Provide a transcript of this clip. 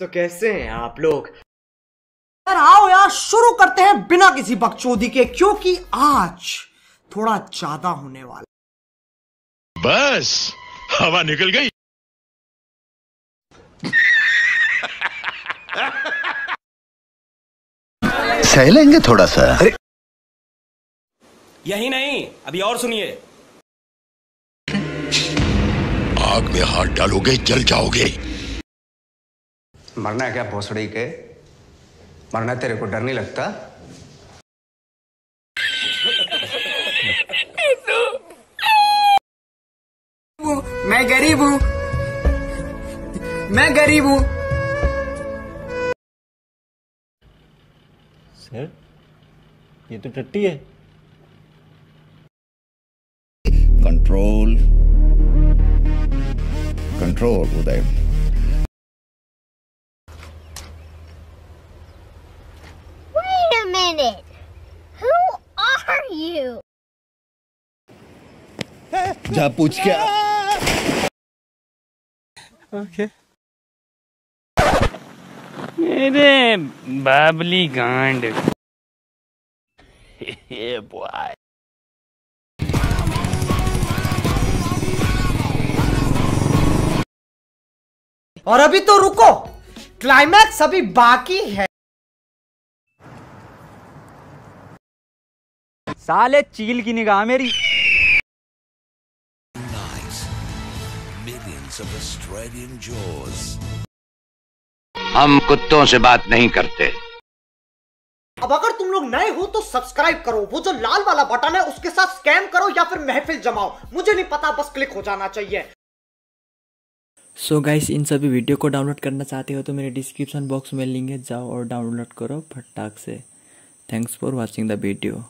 तो कैसे हैं आप लोग? यार आओ यार शुरू करते हैं बिना किसी बकचोदी के क्योंकि आज थोड़ा ज़्यादा होने वाला बस हवा निकल गई। सह लेंगे थोड़ा सा। अरे यही नहीं अभी और सुनिए। आग में हाथ डालोगे जल जाओगे। मरना है क्या भोसड़ी के? मरना तेरे को डर नहीं लगता? मैं गरीब हूँ। मैं गरीब हूँ। सर ये तो टट्टी है। Control control Uday. Minute. Who are you? जा पूछ क्या अरे बाबली गांड। और अभी तो रुको। क्लाइमैक्स अभी बाकी है। साले चील की निगाह मेरी। हम कुत्तों से बात नहीं करते। अब अगर तुम लोग नए हो तो सब्सक्राइब करो। वो जो लाल वाला बटन है उसके साथ स्कैम करो या फिर महफिल जमाओ। मुझे नहीं पता बस क्लिक हो जाना चाहिए। सो so गाइस इन सभी वीडियो को डाउनलोड करना चाहते हो तो मेरे डिस्क्रिप्शन बॉक्स में लिंक है। जाओ और डाउनलोड करो फटाक से। Thanks for watching the video